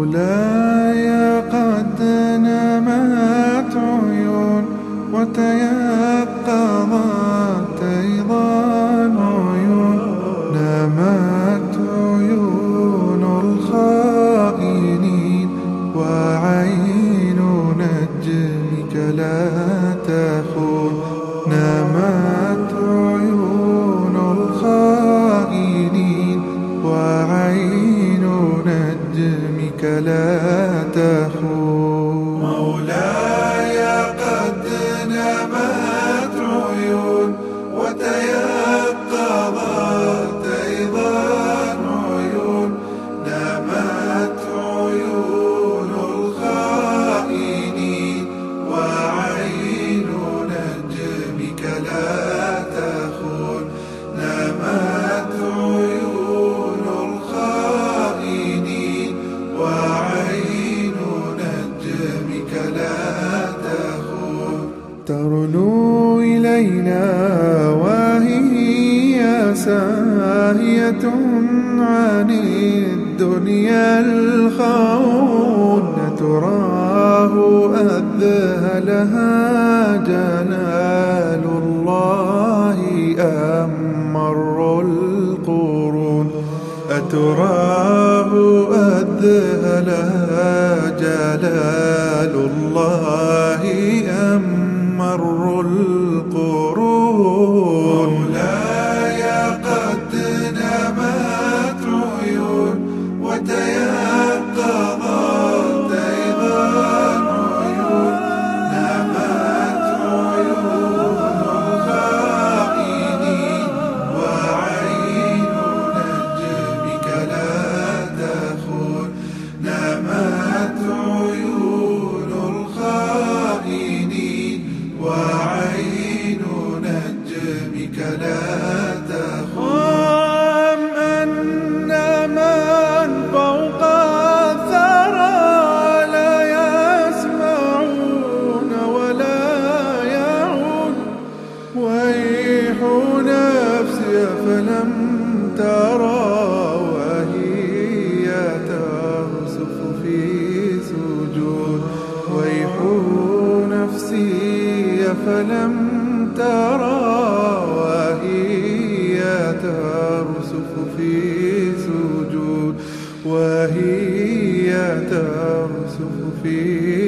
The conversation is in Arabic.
مولاي قد نمت عيون وتيقظت أيضا عيون. نمت عيون الخائنين وعين نجمك لا تخون. نمت نجمك لا تخون. مولاي ترنو إلينا وهي ساهية عن الدنيا الخون تراه أذهلها جلال الله أم مر القرون. أتراه أذهلها جلال الله أم مر نجمك لا تخون أم أن من فوق الثرى لا يسمعون ولا يعون. ويح نفسي فلم ترى وهي ترسف في سجود. ويح نفسي فلم ترى ترسف في سجود وهي ترسف في